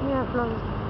Yeah, close.